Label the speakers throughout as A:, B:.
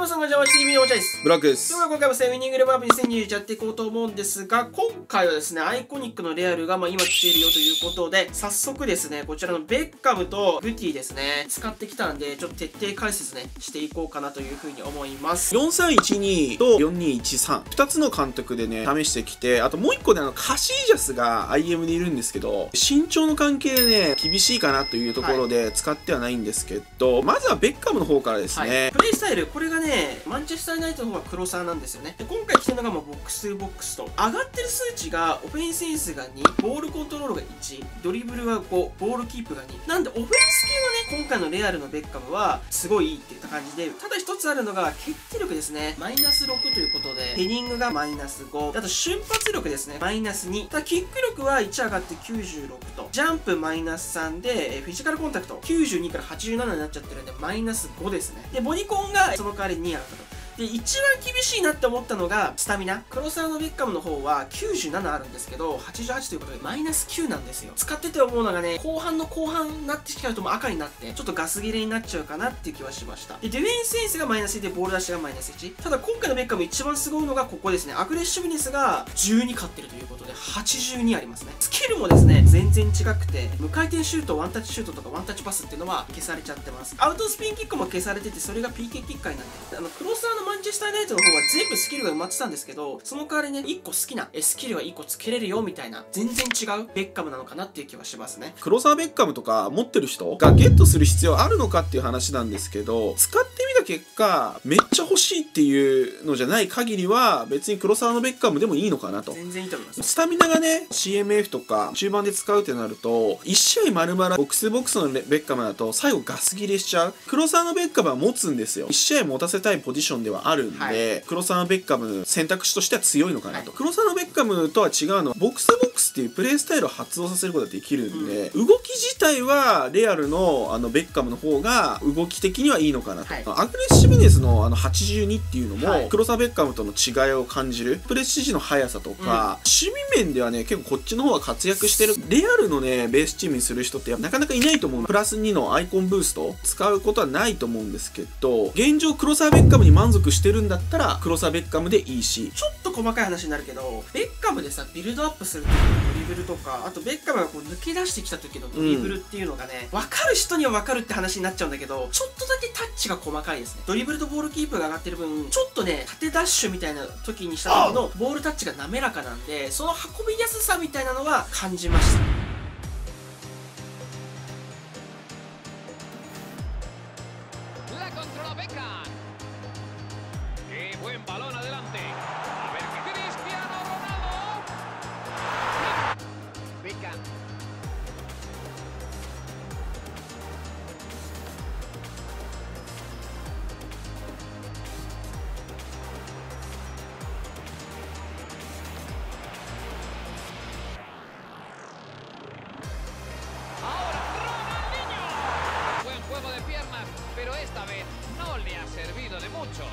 A: もさんこんにちは、チームのお茶です。
B: ブラックです
A: で。は今回もセウィニングレバーブ2021やっていこうと思うんですが、今回はですね、アイコニックのレアルがまあ今来ているよということで、早速ですね、こちらのベッカムとグティですね、使ってきたんで、ちょっと徹底解説ね、していこうかなというふうに思います。
B: 4312と4213。二つの監督でね、試してきて、あともう一個であの、カシージャスが IM にいるんですけど、身長の関係でね、厳しいかなというところで使ってはないんですけど、まずはベッカムの方からです
A: はい、
B: ね。
A: プレイスタイル、これがね、マンチェスター・ユナイトの方が黒沢なんですよね。で今回来てるのがもうボックスボックスと、上がってる数値が、オフェンスセンスが2、ボールコントロールが1、ドリブルが5、ボールキープが2。なんで、オフェンス系はね、今回のレアルのベッカムは、すごいいいっていった感じで、ただ一つあるのが、決定力ですね。マイナス6ということで、ヘディングがマイナス5、あと瞬発力ですね、マイナス2。ただ、キック力は1上がって96と、ジャンプマイナス3で、フィジカルコンタクト92から87になっちゃってるんで、マイナス5ですね。で、ボディコンがその代わりに2上がったと。で、一番厳しいなって思ったのが、スタミナ。黒沢のベッカムの方は97あるんですけど、88ということでマイナス9なんですよ。使ってて思うのがね、後半の後半になってきちゃうともう赤になって、ちょっとガス切れになっちゃうかなっていう気はしました。で、ディフェンスセンスがマイナス1で、ボール出しがマイナス1。ただ今回のベッカム一番すごいのがここですね。アグレッシブネスが12勝ってるということで、82ありますね。スキルもですね、全然違くて、無回転シュート、ワンタッチシュートとかワンタッチパスっていうのは消されちゃってます。アウトスピンキックも消されてて、それが PK キッカーになってる。あの、黒沢のマンチェスター・ナイトの方は全部スキルが埋まってたんですけど、その代わりね、1個好きなスキルは1個つけれるよみたいな、全然違うベッカムなのかなっていう気はしますね。
B: 黒沢ベッカムとか持ってる人がゲットする必要あるのかっていう話なんですけど、使ってみた結果、めっちゃ欲しいっていうのじゃない限りは、別に黒沢のベッカムでもいいのかなと。
A: 全然いいと思います。
B: スタミナがね、CMF とか中盤で使うってなると、1試合丸々ボックスボックスのベッカムだと最後ガス切れしちゃう。黒沢のベッカムは持つんですよ。1試合持たせたいポジションではあるんで、
A: はい
B: 黒沢のベッカム選択肢としては強いのかなと。
A: は
B: 黒沢のベッカムとは違うのは、ボックスボックスっていうプレイスタイルを発動させることができるんで、動き自体はレアルのあのベッカムの方が動き的にはいいのかなと。
A: はい
B: アグレッシブネスのあの82っていうのも、
A: はい
B: 黒沢ベッカムとの違いを感じる。プレス指示の速さとか、守備面ではね、結構こっちの方が活躍してる。レアルのね、ベースチームにする人ってなかなかいないと思う。プラス2のアイコンブースト使うことはないと思うんですけど、現状黒沢ベッカムに満足してるんだったら、黒沢ベッカムでいいし、
A: ちょっと細かい話になるけど、ベッカムでさ、ビルドアップする時のドリブルとか、あとベッカムがこう抜け出してきた時のドリブルっていうのがね、わ、かる人にはわかるって話になっちゃうんだけど、ちょっとだけタッチが細かいですね。ドリブルとボールキープが上がってる分、ちょっとね、縦ダッシュみたいな時にした時のボールタッチが滑らかなんで、その運びやすさみたいなのは感じました。
C: Le ha servido de mucho.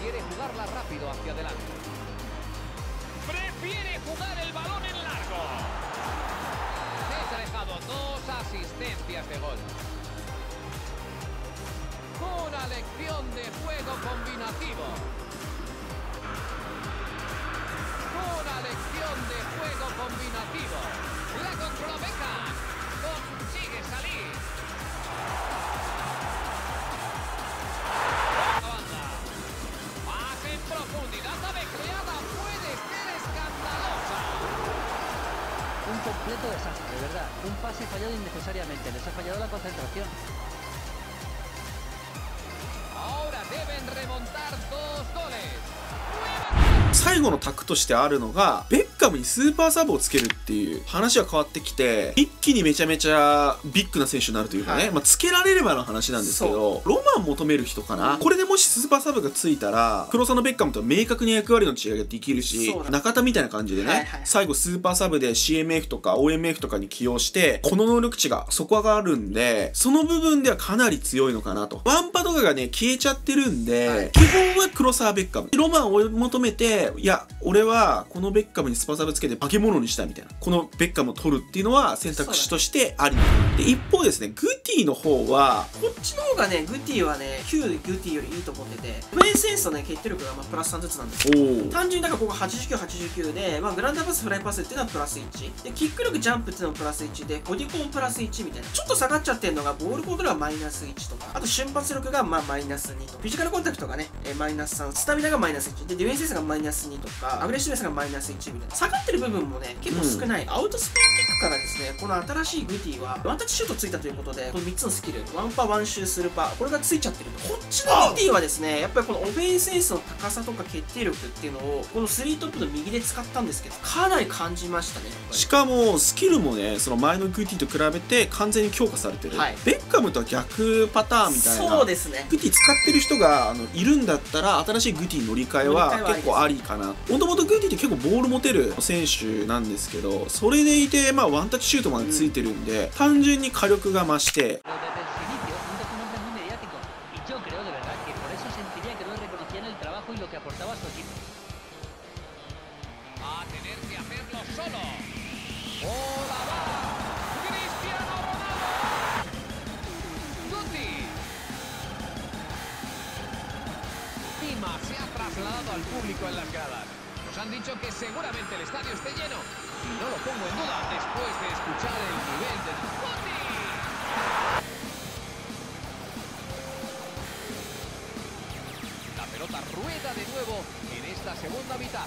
C: Quiere jugarla rápido hacia adelante. Prefiere jugar el balón en largo. Se ha dejado dos asistencias de gol. Una lección de juego combinativo. Una lección de juego combinativo.
D: Pase fallado innecesariamente. Les ha fallado la concentración.
C: Ahora deben remontar dos goles.
B: 最後の卓としてあるのが、ベッカムにスーパーサブをつけるっていう話が変わってきて、一気にめちゃめちゃビッグな選手になるというかね、
A: はい
B: まあ、つけられればの話なんですけど、ロマン求める人かな。これでもしスーパーサブがついたら、黒沢のベッカムとは明確に役割の違いができるし中田みたいな感じでね、
A: はいはい
B: 最後スーパーサブで CMF とか OMF とかに起用して、この能力値が底上がるんで、その部分ではかなり強いのかなと。ワンパとかがね、消えちゃってるんで、
A: はい
B: 基本は黒沢ベッカム。ロマンを求めて、いや、俺はこのベッカムにスパサブつけて化け物にしたいみたいな。このベッカムを取るっていうのは選択肢としてありで一方ですねグティの方は
A: こっちの方がねグティはね旧グティよりいいと思っててオフェンスセンスとね決定力がまあプラス3ずつなんですよ。単純にだからここ8989で、まあ、グランドパスフライパスっていうのはプラス1でキック力ジャンプっていうのもプラス1でボディコンプラス1みたいな。ちょっと下がっちゃってるのがボールコントロールがマイナス1とか。あと瞬発力がまあマイナス2と。フィジカルコンタクトがね、えーマイナス3スタミナがマイナス1でディフェンスセンスがマイナス2とかアグレッシブネスがマイナス1みたいな下がってる部分もね結構少ない、アウトスピンキックからですねこの新しいグティはワンタッチシュートついたということでこの3つのスキル。ワンパワンシュースルーパーこれがついちゃってるこっちのグティはですねやっぱりこのオフェンスセンスの高さとか決定力っていうのをこの3トップの右で使ったんですけどかなり感じましたね
B: しかもスキルもねその前のグティと比べて完全に強化されてる、
A: はい。
B: ベッカムとは逆パターンみたいな。
A: そうですね
B: グティ使ってる人があのいるんだったら新しいグティ乗り換えは
A: 乗り換えはありです
B: 結構ありかな。もともとグーディって結構ボール持てる選手なんですけどそれでいて、まあ、ワンタッチシュートまでついてるんで、単純に火力が増して
C: al público en las gradas. Nos han dicho que seguramente el estadio esté lleno. Y no lo pongo en duda después de escuchar el nivel del Guti. La pelota rueda de nuevo en esta segunda mitad.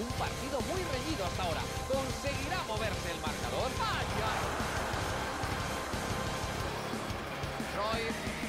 C: Un partido muy reñido hasta ahora. ¿Conseguirá moverse el marcador? ¡Vaya! Troy.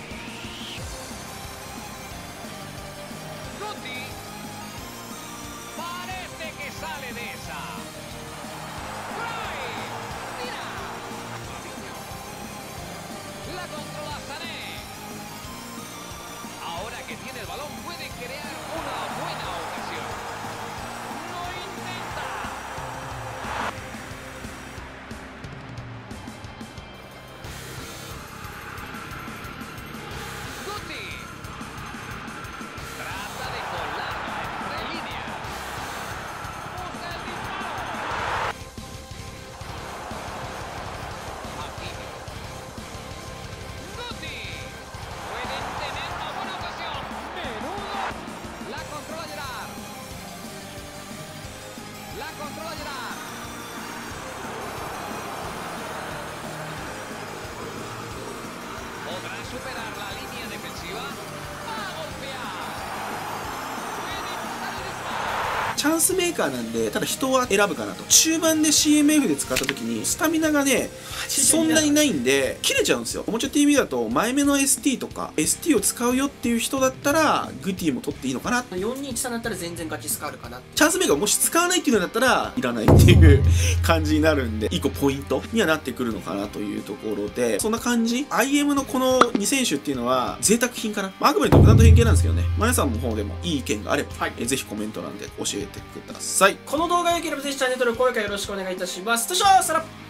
C: La. ¿Podrá superar la línea defensiva?
B: チャンスメーカーなんでただ人は選ぶかなと。中盤で CMF で使った時にスタミナがねそんなにないんで切れちゃうんですよ。おもちゃ TV だと前目の ST とか ST を使うよっていう人だったらグティも取っていいのかな。
A: 421だったら全然ガチスカあるかな
B: チャンスメーカーをもし使わないっていうのだったらいらないっていう 感じになるんで一個ポイントにはなってくるのかなというところでそんな感じ？IM のこの2選手っていうのは贅沢品かな、まあ、あくまで独断と偏見なんですけどね。皆さんの方でもいい意見があれば、
A: はい。
B: えぜひコメント欄で教えてください
A: この動画が良ければぜひチャンネル登録高評価よろしくお願いいたします。としょさら